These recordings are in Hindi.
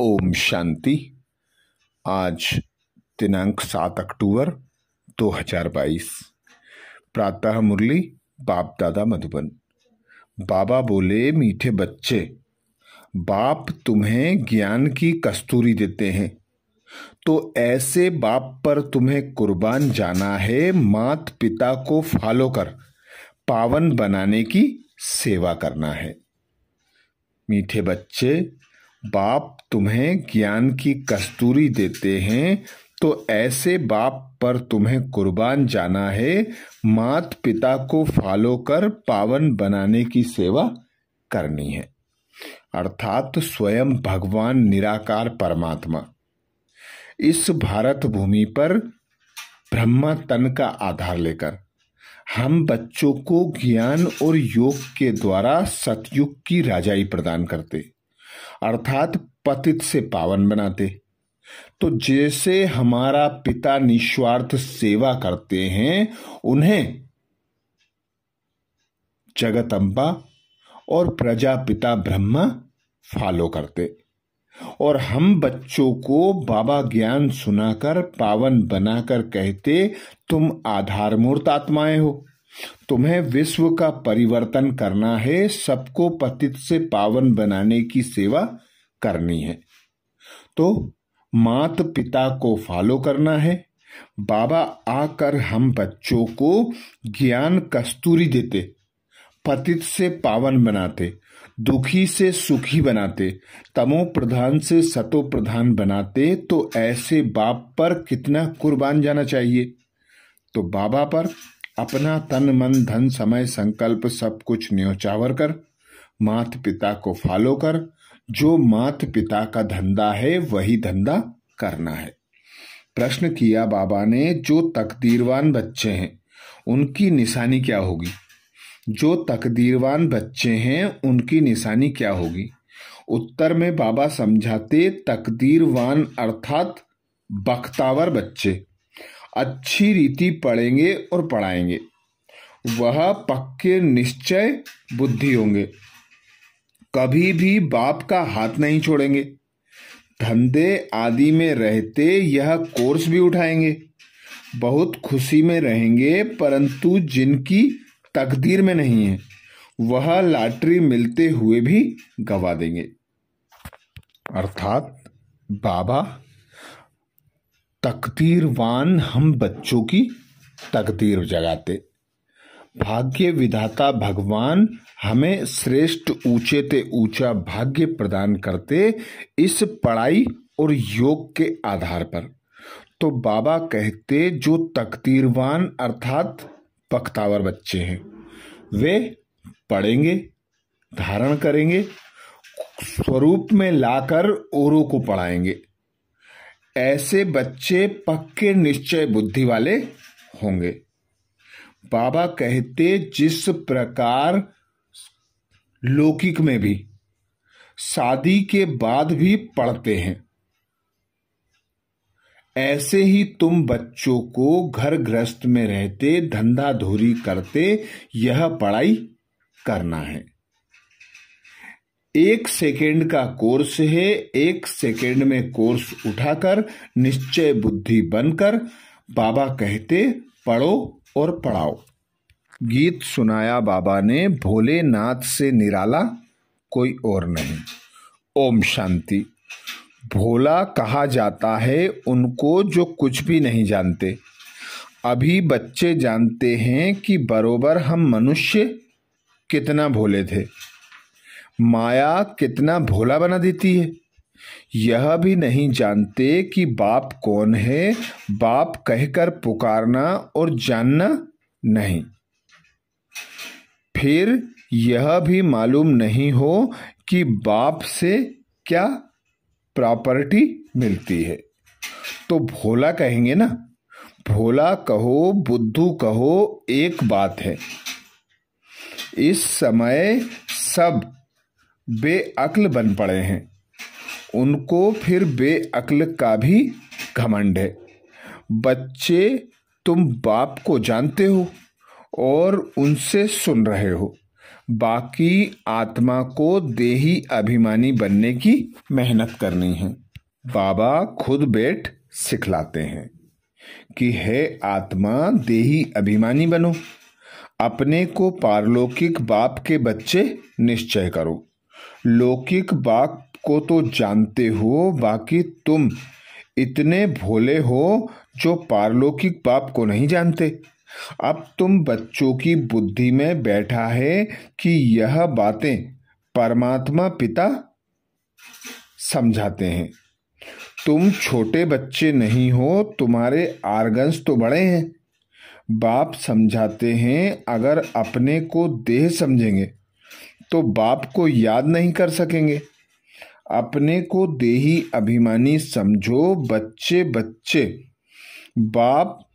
ओम शांति। आज दिनांक सात अक्टूबर 2022 प्रातः मुरली, बाप दादा मधुबन। बाबा बोले, मीठे बच्चे, बाप तुम्हें ज्ञान की कस्तूरी देते हैं। तो ऐसे बाप पर तुम्हें कुर्बान जाना है मात पिता को फॉलो कर, पावन बनाने की सेवा करना है। मीठे बच्चे बाप तुम्हें ज्ञान की कस्तूरी देते हैं तो ऐसे बाप पर तुम्हें कुर्बान जाना है। मात पिता को फॉलो कर पावन बनाने की सेवा करनी है। अर्थात स्वयं भगवान निराकार परमात्मा। इस भारत भूमि पर ब्रह्मा तन का आधार लेकर हम बच्चों को ज्ञान और योग के द्वारा सतयुग की राजाई प्रदान करते। अर्थात पतित से पावन बनाते। तो जैसे हमारा पिता निस्वार्थ सेवा करते हैं, उन्हें जगतंबा और प्रजापिता ब्रह्मा फॉलो करते। और हम बच्चों को बाबा ज्ञान सुनाकर, पावन बनाकर कहते, तुम आधारमूर्त आत्माएँ हो। तुम्हें विश्व का परिवर्तन करना है, सबको पतित से पावन बनाने की सेवा करनी है। तो मात पिता को फॉलो करना है। बाबा आकर हम बच्चों को ज्ञान कस्तूरी देते, पतित से पावन बनाते, दुखी से सुखी बनाते, तमो प्रधान से सतो प्रधान बनाते तो ऐसे बाप पर कितना कुर्बान जाना चाहिए? तो बाबा पर अपना तन मन धन समय संकल्प सब कुछ न्योचावर कर। मात पिता को फॉलो कर। जो मात पिता का धंधा है, वही धंधा करना है। प्रश्न किया बाबा ने, जो तकदीरवान बच्चे हैं, उनकी निशानी क्या होगी? जो तकदीरवान बच्चे हैं, उनकी निशानी क्या होगी? उत्तर में बाबा समझाते, तकदीरवान अर्थात बख्तावर बच्चे। अच्छी रीति पढ़ेंगे और पढ़ाएँगे। वह पक्के निश्चय बुद्धि होंगे। कभी भी बाप का हाथ नहीं छोड़ेंगे। धंधे आदि में रहते यह कोर्स भी उठाएँगे। बहुत खुशी में रहेंगे, परंतु जिनकी तकदीर में नहीं है, वह लॉटरी मिलते हुए भी गवा देंगे। अर्थात बाबा तकदीरवान हम बच्चों की तकदीर जगाते। भाग्य विधाता भगवान हमें श्रेष्ठ ऊँचे ते ऊँचा भाग्य प्रदान करते इस पढ़ाई और योग के आधार पर। तो बाबा कहते, जो तकदीरवान अर्थात पख्तावर बच्चे हैं, वे पढ़ेंगे, धारण करेंगे, स्वरूप में लाकर औरों को पढ़ाएँगे। ऐसे बच्चे पक्के निश्चय बुद्धि वाले होंगे। बाबा कहते जिस प्रकार लौकिक में भी, शादी के बाद भी पढ़ते हैं। ऐसे ही तुम बच्चों को घर गृहस्थ में रहते, धंधा धोरी करते, यह पढ़ाई करना है। एक सेकेंड का कोर्स है, एक सेकेंड में कोर्स उठाकर निश्चय बुद्धि बनकर बाबा कहते, पढ़ो और पढ़ाओ। गीत सुनाया बाबा ने, भोलेनाथ से निराला कोई और नहीं। ओम शांति। भोला कहा जाता है, उनको जो कुछ भी नहीं जानते। अभी बच्चे जानते हैं कि बरोबर हम मनुष्य कितना भोले थे। माया कितना भोला बना देती है। यह भी नहीं जानते कि बाप कौन है, बाप कहकर पुकारना और जानना नहीं। फिर यह भी मालूम नहीं हो कि बाप से क्या प्रॉपर्टी मिलती है। तो भोला कहेंगे ना, भोला कहो, बुद्धू कहो, एक बात है। इस समय सब बेअक्ल बन पड़े हैं। उनको फिर बेअक्ल का भी घमंड है। बच्चे, तुम बाप को जानते हो और उनसे सुन रहे हो। बाकी आत्मा को देही अभिमानी बनने की मेहनत करनी है। बाबा खुद बैठ सिखलाते हैं कि है आत्मा, देही अभिमानी बनो। अपने को पारलौकिक बाप के बच्चे निश्चय करो। लौकिक बाप को तो जानते हो, बाकी तुम इतने भोले हो जो पारलौकिक बाप को नहीं जानते। अब तुम बच्चों की बुद्धि में बैठा है कि यह बातें परमात्मा पिता समझाते हैं। तुम छोटे बच्चे नहीं हो, तुम्हारे आर्गन्स तो बड़े हैं। बाप समझाते हैं, अगर अपने को देह समझेंगे। तो बाप को याद नहीं कर सकेंगे। अपने को देही अभिमानी समझो, बच्चे बच्चे। बाप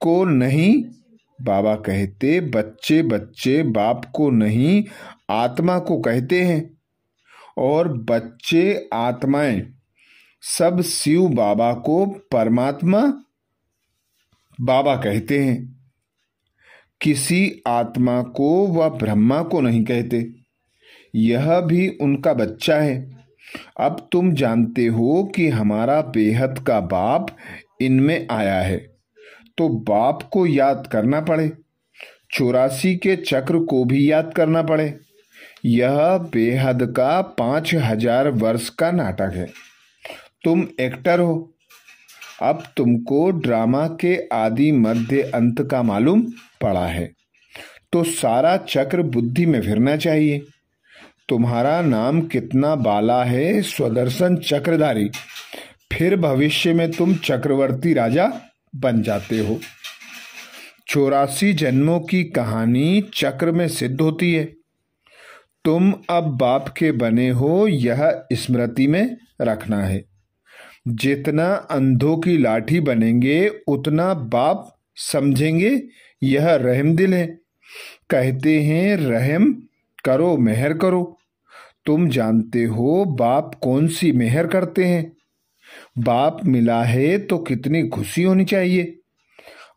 को नहीं, बाबा कहते, बच्चे बच्चे, बाप को नहीं, आत्मा को कहते हैं। और बच्चे, आत्माएँ, सब शिव बाबा को परमात्मा बाबा कहते हैं। किसी आत्मा को व ब्रह्मा को नहीं कहते। यह भी उनका बच्चा है। अब तुम जानते हो कि हमारा बेहद का बाप इनमें आया है तो बाप को याद करना पड़े। चौरासी के चक्र को भी याद करना पड़े। यह बेहद का पाँच हज़ार वर्ष का नाटक है। तुम एक्टर हो। अब तुमको ड्रामा के आदि मध्य अंत का मालूम। पड़ा है। तो सारा चक्र बुद्धि में फिरना चाहिए। तुम्हारा नाम कितना बाला है, स्वदर्शन चक्रधारी। फिर भविष्य में तुम चक्रवर्ती राजा बन जाते हो। चौरासी जन्मों की कहानी चक्र में सिद्ध होती है। तुम अब बाप के बने हो, यह स्मृति में रखना है। जितना अंधों की लाठी बनेंगे, उतना बाप समझेंगे, यह रहम दिल है। कहते हैं, रहम करो, मेहर करो। तुम जानते हो, बाप कौन सी मेहर करते हैं? बाप मिला है तो कितनी खुशी होनी चाहिए?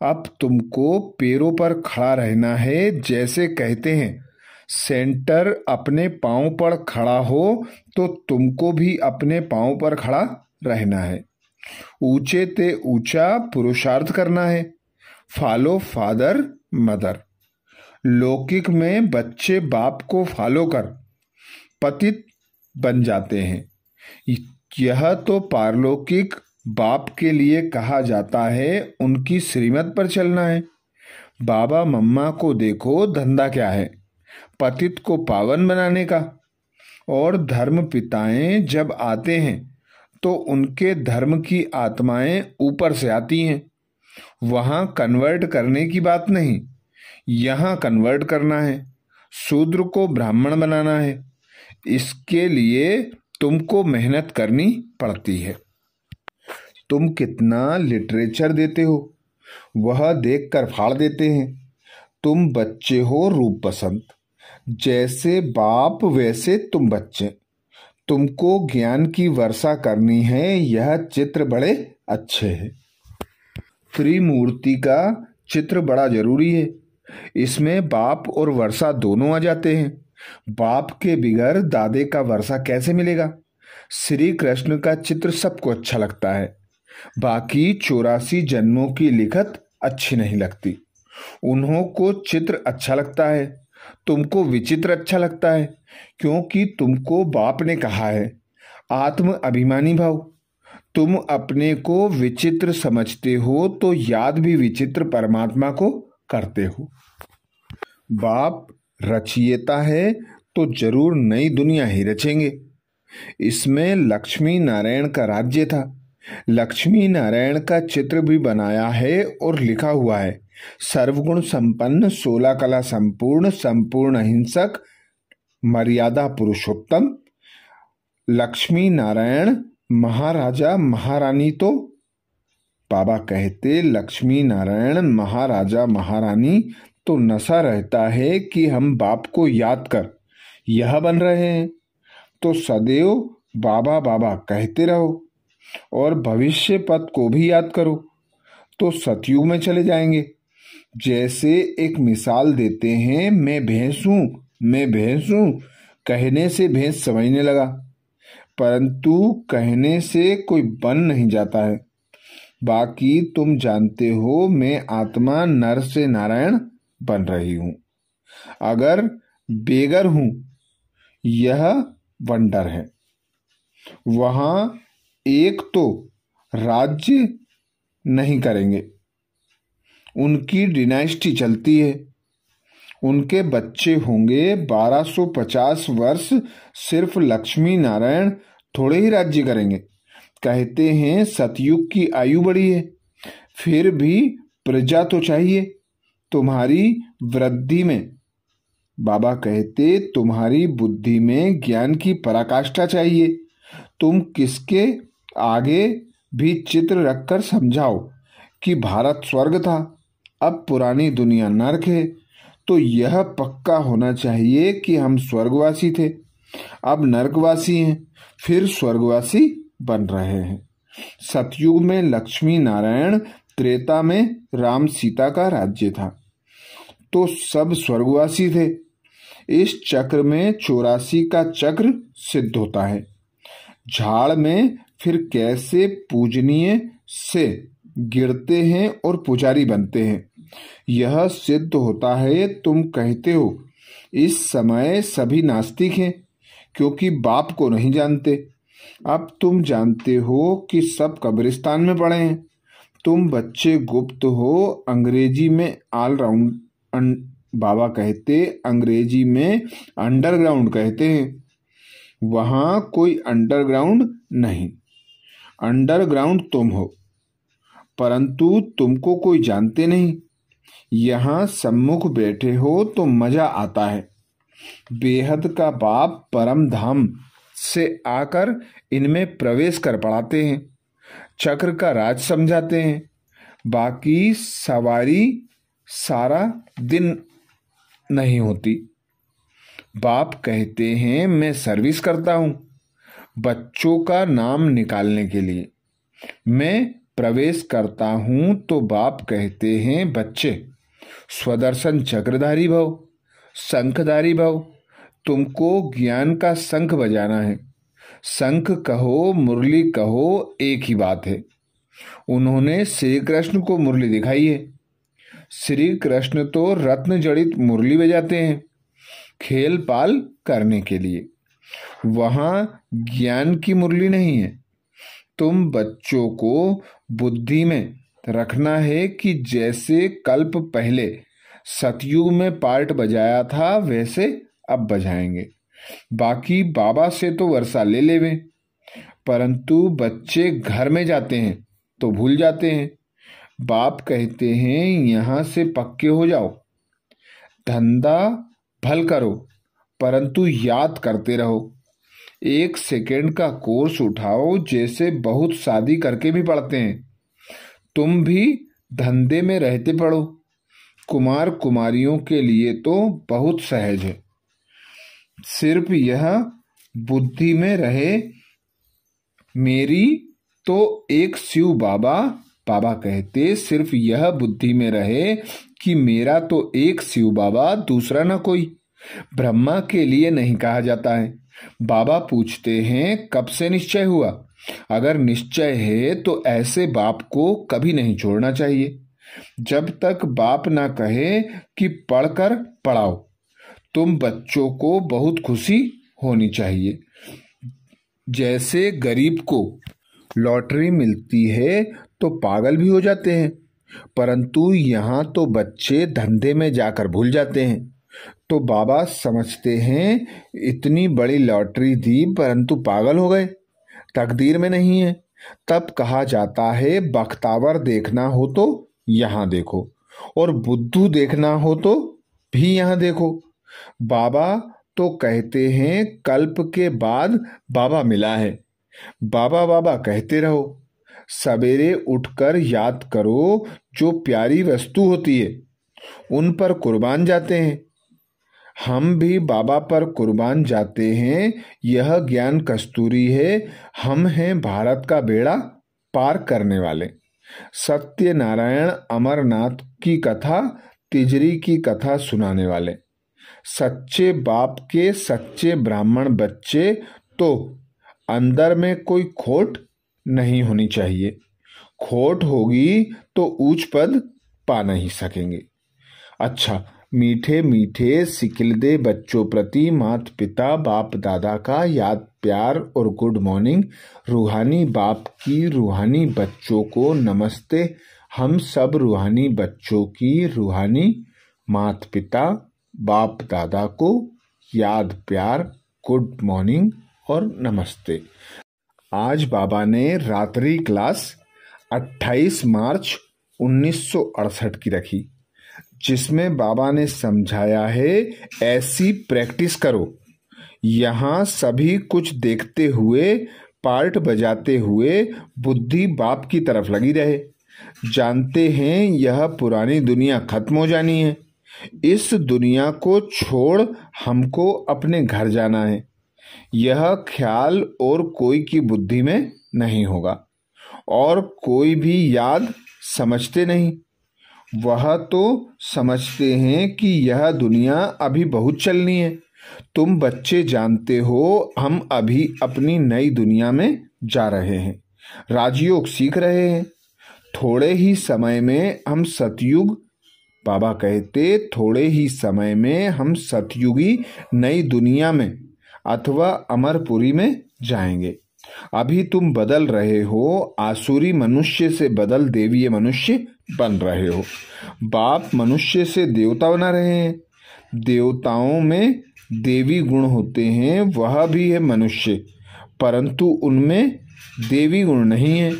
अब तुमको पैरों पर खड़ा रहना है, जैसे कहते हैं, सेंटर अपने पाँव पर खड़ा हो तो तुमको भी अपने पाँव पर खड़ा रहना है। ऊँचे ते ऊँचा पुरुषार्थ करना है। Follow father, mother. लौकिक में बच्चे बाप को फॉलो कर पतित बन जाते हैं। यह तो पारलौकिक बाप के लिए कहा जाता है, उनकी श्रीमत पर चलना है। बाबा, मम्मा को देखो, धंधा क्या है? पतित को पावन बनाने का। और धर्म पिताएँ जब आते हैं तो उनके धर्म की आत्माएँ ऊपर से आती हैं। वहाँ कन्वर्ट करने की बात नहीं। यहाँ कन्वर्ट करना है। शूद्र को ब्राह्मण बनाना है। इसके लिए तुमको मेहनत करनी पड़ती है। तुम कितना लिटरेचर देते हो। वह देखकर फाड़ देते हैं। तुम बच्चे हो रूप पसंद जैसे बाप वैसे तुम बच्चे। तुमको ज्ञान की वर्षा करनी है। यह चित्र बड़े अच्छे हैं। त्रिमूर्ति का चित्र बड़ा ज़रूरी है। इसमें बाप और वर्षा दोनों आ जाते हैं। बाप के बिगैर दादे का वर्षा कैसे मिलेगा? श्री कृष्ण का चित्र सबको अच्छा लगता है। बाकी चौरासी जन्मों की लिखत अच्छी नहीं लगती। उन्हों को चित्र अच्छा लगता है। तुमको विचित्र अच्छा लगता है, क्योंकि तुमको बाप ने कहा है, आत्म अभिमानी भाव। तुम अपने को विचित्र समझते हो तो याद भी विचित्र परमात्मा को करते हो। बाप रचिएता है तो ज़रूर नई दुनिया ही रचेंगे। इसमें लक्ष्मी नारायण का राज्य था। लक्ष्मी नारायण का चित्र भी बनाया है और लिखा हुआ है। सर्वगुण संपन्न, सोलह कला संपूर्ण संपूर्ण अहिंसक मर्यादा पुरुषोत्तम, लक्ष्मी नारायण महाराजा, महारानी तो? बाबा कहते, लक्ष्मी नारायण, महाराजा, महारानी तो नशा रहता है कि हम बाप को याद कर। यह बन रहे हैं। तो सदैव बाबा बाबा कहते रहो और भविष्य पद को भी याद करो। तो सतयुग में चले जाएँगे। जैसे एक मिसाल देते हैं, मैं भैंस हूँ मैं भैंस हूँ कहने से भैंस समझने लगा। परंतु कहने से कोई बन नहीं जाता है। बाकी तुम जानते हो, मैं आत्मा नर से नारायण बन रही हूँ। अगर बेगर हूँ, यह वंडर है। वहाँ एक तो राज्य नहीं करेंगे। उनकी डिनाइस्टी चलती है। उनके बच्चे होंगे 1250 वर्ष, सिर्फ़ लक्ष्मी नारायण थोड़े ही राज्य करेंगे। कहते हैं, सतयुग की आयु बड़ी है, फिर भी प्रजा तो चाहिए तुम्हारी वृद्धि में। बाबा कहते, तुम्हारी बुद्धि में ज्ञान की पराकाष्ठा चाहिए। तुम किसके आगे भी चित्र रखकर समझाओ कि भारत स्वर्ग था, अब पुरानी दुनिया नरक है तो यह पक्का होना चाहिए कि हम स्वर्गवासी थे। अब नरकवासी हैं, फिर स्वर्गवासी बन रहे हैं। सतयुग में लक्ष्मी नारायण, त्रेता में राम सीता का राज्य था। तो सब स्वर्गवासी थे। इस चक्र में चौरासी का चक्र सिद्ध होता है। झाड़ में फिर कैसे पूजनीय से गिरते हैं और पुजारी बनते हैं। यह सिद्ध होता है तुम कहते हो। इस समय सभी नास्तिक हैं, क्योंकि बाप को नहीं जानते। अब तुम जानते हो कि सब कब्रिस्तान में पड़े हैं। तुम बच्चे गुप्त हो, अंग्रेज़ी में ऑलराउंड बाबा कहते, अंग्रेज़ी में अंडरग्राउंड कहते हैं। वहाँ कोई अंडरग्राउंड नहीं। अंडरग्राउंड तुम हो, परंतु तुमको कोई जानते नहीं। यहाँ सम्मुख बैठे हो तो मज़ा आता है। बेहद का बाप परम धाम से आकर इनमें प्रवेश कर पड़ाते हैं, चक्र का राज समझाते हैं, बाकी सवारी सारा दिन नहीं होती। बाप कहते हैं, मैं सर्विस करता हूँ बच्चों का नाम निकालने के लिए। मैं प्रवेश करता हूँ तो बाप कहते हैं, बच्चे, स्वदर्शन चक्रधारी भव, शंखधारी भव, तुमको ज्ञान का शंख बजाना है। शंख कहो, मुरली कहो, एक ही बात है। उन्होंने श्री कृष्ण को मुरली दिखाई है। श्री कृष्ण तो रत्न जड़ित मुरली बजाते हैं, खेल पाल करने के लिए। वहाँ ज्ञान की मुरली नहीं है। तुम बच्चों को बुद्धि में रखना है कि जैसे कल्प पहले सतयुग में पार्ट बजाया था, वैसे अब बजाएँगे। बाकी बाबा से तो वर्षा ले लेवे। परंतु बच्चे घर में जाते हैं तो भूल जाते हैं। बाप कहते हैं, यहाँ से पक्के हो जाओ। धंधा भल करो, परंतु याद करते रहो। एक सेकेंड का कोर्स उठाओ जैसे बहुत शादी करके भी पढ़ते हैं। तुम भी धंधे में रहते पढ़ो। कुमार कुमारियों के लिए तो बहुत सहज है। सिर्फ़ यह बुद्धि में रहे, मेरी तो एक शिव बाबा बाबा कहते सिर्फ़ यह बुद्धि में रहे कि मेरा तो एक शिव बाबा, दूसरा ना कोई। ब्रह्मा के लिए नहीं कहा जाता है। बाबा पूछते हैं, कब से निश्चय हुआ? अगर निश्चय है तो ऐसे बाप को कभी नहीं छोड़ना चाहिए। जब तक बाप ना कहे कि पढ़कर पढ़ाओ, तुम बच्चों को बहुत खुशी होनी चाहिए। जैसे गरीब को लॉटरी मिलती है तो पागल भी हो जाते हैं, परंतु यहाँ तो बच्चे धंधे में जाकर भूल जाते हैं। तो बाबा समझते हैं, इतनी बड़ी लॉटरी दी, परंतु पागल हो गए। तकदीर में नहीं है। तब कहा जाता है, बख्तावर देखना हो तो यहाँ देखो, और बुद्धू देखना हो तो भी यहाँ देखो। बाबा तो कहते हैं, कल्प के बाद बाबा मिला है। बाबा बाबा कहते रहो, सवेरे उठकर याद करो, जो प्यारी वस्तु होती है, उन पर कुर्बान जाते हैं। हम भी बाबा पर कुर्बान जाते हैं, यह ज्ञान कस्तूरी है, हम हैं भारत का बेड़ा पार करने वाले। सत्यनारायण अमरनाथ की कथा, तिजरी की कथा सुनाने वाले। सच्चे बाप के सच्चे ब्राह्मण बच्चे तो अंदर में कोई खोट नहीं होनी चाहिए। खोट होगी तो ऊंच पद पा नहीं सकेंगे। अच्छा मीठे मीठे सिकिलदे बच्चों प्रति मात पिता बाप, दादा का याद, प्यार और गुड मॉर्निंग। रूहानी बाप की रूहानी बच्चों को नमस्ते। हम सब रूहानी बच्चों की रूहानी मात पिता बाप, दादा को याद, प्यार, गुड मॉर्निंग और नमस्ते। आज बाबा ने रात्रि क्लास 28 मार्च 1968 की रखी। जिसमें बाबा ने समझाया है, ऐसी प्रैक्टिस करो। यहाँ सभी कुछ देखते हुए, पार्ट बजाते हुए बुद्धि बाप की तरफ़ लगी रहे। जानते हैं यह पुरानी दुनिया खत्म हो जानी है। इस दुनिया को छोड़ हमको अपने घर जाना है। यह ख्याल और कोई की बुद्धि में नहीं होगा। और कोई भी याद समझते नहीं। वह तो समझते हैं कि यह दुनिया अभी बहुत चलनी है। तुम बच्चे जानते हो, हम अभी अपनी नई दुनिया में जा रहे हैं। राजयोग सीख रहे हैं। थोड़े ही समय में हम सतयुग, बाबा कहते, थोड़े ही समय में हम सतयुगी नई दुनिया में अथवा अमरपुरी में जाएँगे। अभी तुम बदल रहे हो, आसुरी मनुष्य से बदल देवीय मनुष्य बन रहे हो। बाप मनुष्य से देवता बना रहे हैं। देवताओं में देवी गुण होते हैं, वह भी है मनुष्य। परंतु उनमें देवी गुण नहीं है।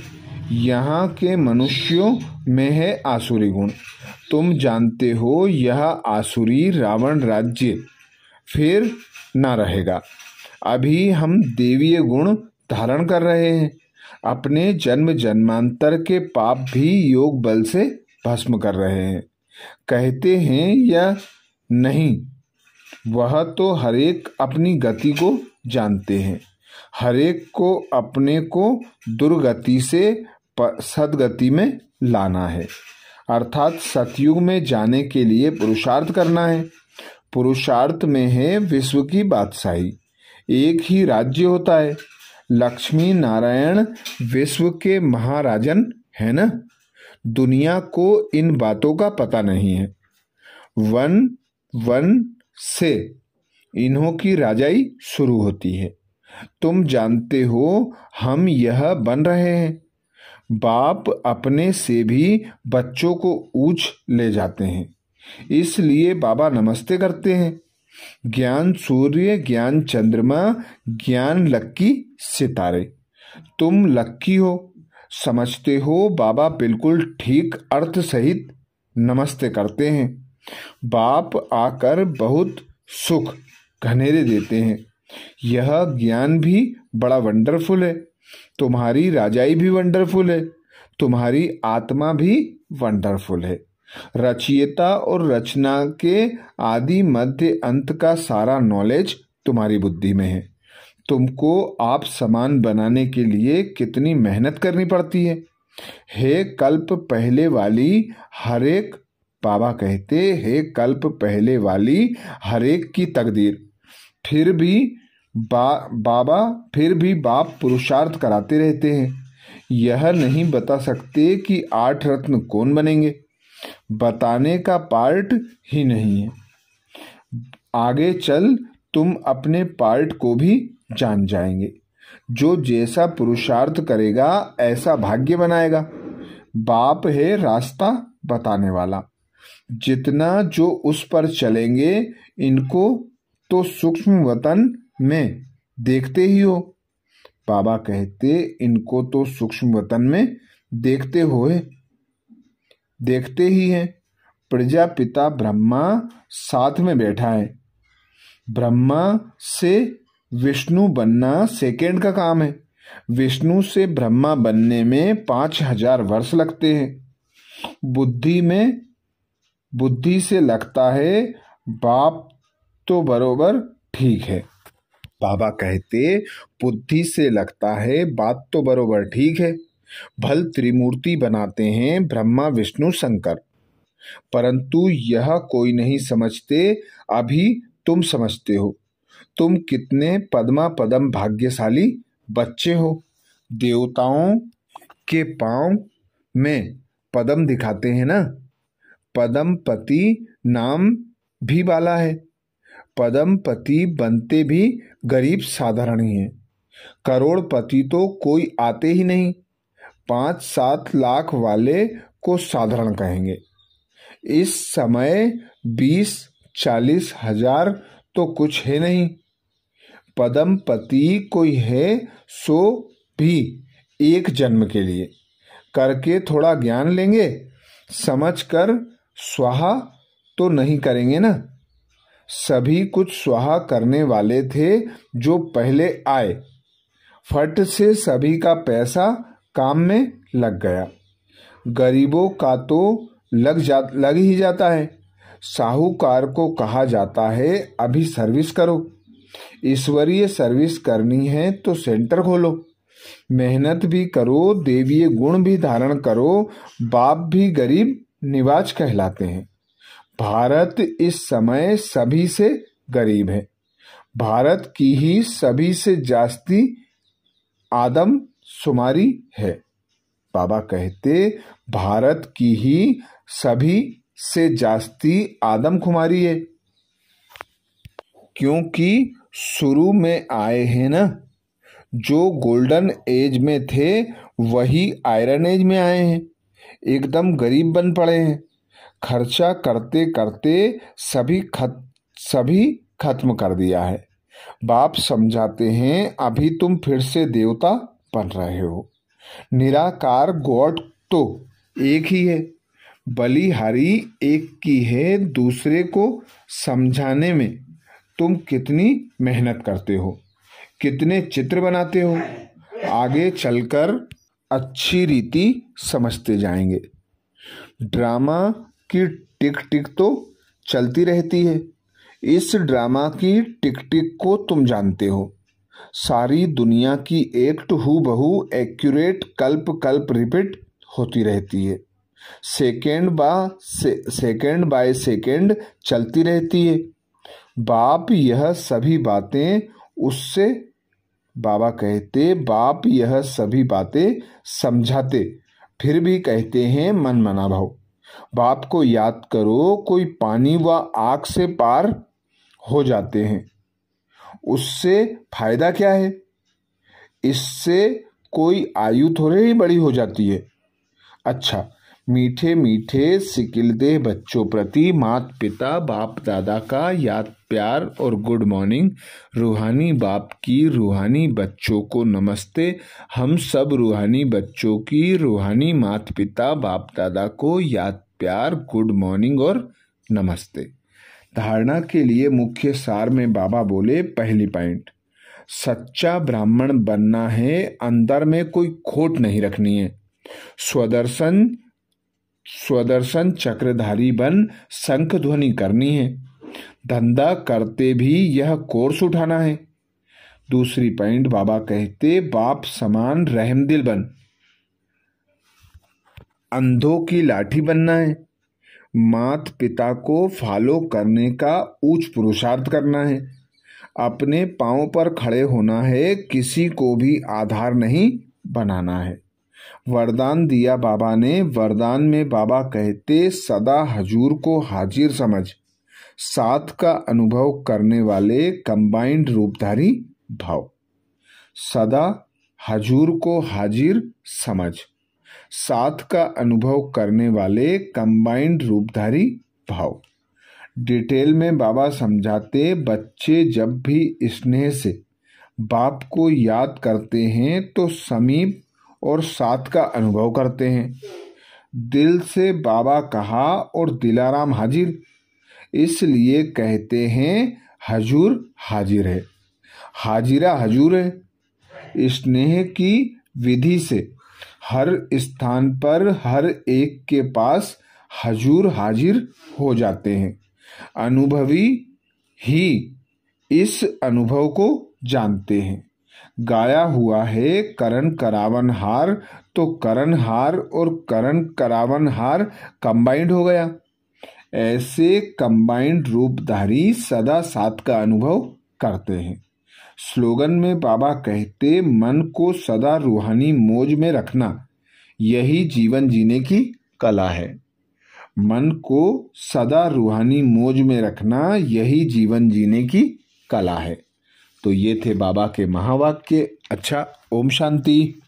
यहाँ के मनुष्यों में है आसुरी गुण। तुम जानते हो, यह आसुरी रावण राज्य फिर ना रहेगा। अभी हम देवीय गुण धारण कर रहे हैं। अपने जन्म जन्मांतर के पाप भी योग बल से भस्म कर रहे हैं। कहते हैं या नहीं, वह तो हरेक अपनी गति को जानते हैं। हरेक को अपने को दुर्गति से सदगति में लाना है। अर्थात सतयुग में जाने के लिए पुरुषार्थ करना है। पुरुषार्थ में है विश्व की बादशाही। एक ही राज्य होता है। लक्ष्मी नारायण विश्व के महाराजन, है ना? दुनिया को इन बातों का पता नहीं है। वन वन से इन्हों की राजाई शुरू होती है। तुम जानते हो, हम यह बन रहे हैं। बाप अपने से भी बच्चों को ऊंच ले जाते हैं। इसलिए बाबा नमस्ते करते हैं। ज्ञान सूर्य, ज्ञान चंद्रमा, ज्ञान लक्की, सितारे। तुम लक्की हो, समझते हो, बाबा बिल्कुल ठीक अर्थ सहित नमस्ते करते हैं। बाप आकर बहुत सुख घनेरे देते हैं। यह ज्ञान भी बड़ा वंडरफुल है। तुम्हारी राजाई भी वंडरफुल है। तुम्हारी आत्मा भी वंडरफुल है। रचयिता और रचना के आदि मध्य अंत का सारा नॉलेज तुम्हारी बुद्धि में है। तुमको आप समान बनाने के लिए कितनी मेहनत करनी पड़ती है? हे कल्प पहले वाली हरेक, बाबा कहते, हे कल्प पहले वाली हरेक की तकदीर। फिर भी बा, बाबा, फिर भी बाप पुरुषार्थ कराते रहते हैं। यह नहीं बता सकते कि आठ रत्न कौन बनेंगे। बताने का पार्ट ही नहीं है। आगे चल, तुम अपने पार्ट को भी जान जाएँगे। जो जैसा पुरुषार्थ करेगा, ऐसा भाग्य बनाएगा। बाप है रास्ता बताने वाला। जितना जो उस पर चलेंगे, इनको तो सूक्ष्म वतन में देखते ही हो। बाबा कहते, इनको तो सूक्ष्म वतन में देखते हुए। देखते ही हैं। प्रजापिता ब्रह्मा साथ में बैठा है। ब्रह्मा से विष्णु बनना सेकेंड का काम है। विष्णु से ब्रह्मा बनने में पाँच हज़ार वर्ष लगते हैं। बुद्धि में, बुद्धि से लगता है, बाप तो बरोबर ठीक है। बाबा कहते, बुद्धि से लगता है बात तो बरोबर ठीक है। भल त्रिमूर्ति बनाते हैं ब्रह्मा, विष्णु, शंकर। परंतु यह कोई नहीं समझते, अभी तुम समझते हो। तुम कितने पद्मा पदम भाग्यशाली बच्चे हो। देवताओं के पाँव में पदम दिखाते हैं ना? पदम पति नाम भी वाला है। पदम पति बनते भी गरीब साधारण ही है। करोड़पति तो कोई आते ही नहीं। पाँच सात लाख वाले को साधारण कहेंगे। इस समय बीस चालीस हज़ार तो कुछ है नहीं। पदम पति कोई है सो भी एक जन्म के लिए। करके थोड़ा ज्ञान लेंगे। समझ कर स्वाहा तो नहीं करेंगे ना। सभी कुछ स्वाहा करने वाले थे जो पहले आए। फट से सभी का पैसा काम में लग गया। गरीबों का तो लग जा, लग ही जाता है। साहूकार को कहा जाता है, अभी सर्विस करो। ईश्वरीय सर्विस करनी है तो सेंटर खोलो। मेहनत भी करो, देवीय गुण भी धारण करो, बाप भी गरीब निवाज कहलाते हैं। भारत इस समय सभी से गरीब है। भारत की ही सभी से जास्ती आदम शुमारी है। बाबा कहते, भारत की ही सभी से जास्ती आदम खुमारी है। क्योंकि शुरू में आए हैं ना, जो गोल्डन एज में थे, वही आयरन एज में आए हैं। एकदम गरीब बन पड़े हैं। खर्चा करते करते सभी खत, सभी खत्म कर दिया है। बाप समझाते हैं, अभी तुम फिर से देवता बन रहे हो। निराकार गॉड तो एक ही है। बलिहारी एक की है दूसरे को समझाने में। तुम कितनी मेहनत करते हो, कितने चित्र बनाते हो। आगे चलकर अच्छी रीति समझते जाएँगे। ड्रामा की टिक टिक तो चलती रहती है। इस ड्रामा की टिक टिक को तुम जानते हो। सारी दुनिया की एक हु बहु एक्यूरेट कल्प कल्प रिपीट होती रहती है। सेकेंड बा से, सेकेंड बाय सेकेंड चलती रहती है। बाप यह सभी बातें उससे बाबा कहते बाप यह सभी बातें समझाते फिर भी कहते हैं मन मना भाव। बाप को याद करो कोई पानी व आग से पार हो जाते हैं। उससे फ़ायदा क्या है? इससे कोई आयु थोड़े ही बड़ी हो जाती है। अच्छा मीठे मीठे सिकिलदे बच्चों प्रति मात पिता बाप दादा का याद प्यार और गुड मॉर्निंग। रूहानी बाप की रूहानी बच्चों को नमस्ते। हम सब रूहानी बच्चों की रूहानी मात पिता बाप दादा को याद प्यार गुड मॉर्निंग और नमस्ते। धारणा के लिए मुख्य सार में बाबा बोले, पहली पॉइंट, सच्चा ब्राह्मण बनना है, अंदर में कोई खोट नहीं रखनी है। स्वदर्शन स्वदर्शन चक्रधारी बन, शंख ध्वनि करनी है। धंधा करते भी यह कोर्स उठाना है। दूसरी पॉइंट, बाबा कहते, बाप समान रहमदिल बन। अंधों की लाठी बनना है। मात पिता को फॉलो करने का ऊंच पुरुषार्थ करना है। अपने पाँव पर खड़े होना है, किसी को भी आधार नहीं बनाना है। वरदान दिया बाबा ने, वरदान में बाबा कहते, सदा हजूर को हाजिर समझ। साथ का अनुभव करने वाले कंबाइंड रूपधारी भाव। सदा हजूर को हाजिर समझ। साथ का अनुभव करने वाले कंबाइंड रूपधारी भाव। डिटेल में बाबा समझाते बच्चे जब भी स्नेह से बाप को याद करते हैं तो समीप और साथ का अनुभव करते हैं। दिल से बाबा कहा और दिलाराम हाजिर। इसलिए कहते हैं, हजूर हाजिर है। हाजिरा हजूर है। स्नेह की विधि से हर स्थान पर हर एक के पास हजूर हाजिर हो जाते हैं। अनुभवी ही इस अनुभव को जानते हैं। गाया हुआ है, करण करावन हार तो करण हार और करण करावन हार कंबाइंड हो गया। ऐसे कंबाइंड रूपधारी सदा सात का अनुभव करते हैं। स्लोगन में बाबा कहते, मन को सदा रूहानी मोज में रखना, यही जीवन जीने की कला है। मन को सदा रूहानी मोज में रखना, यही जीवन जीने की कला है। तो ये थे बाबा के महावाक्य। अच्छा ओम शांति।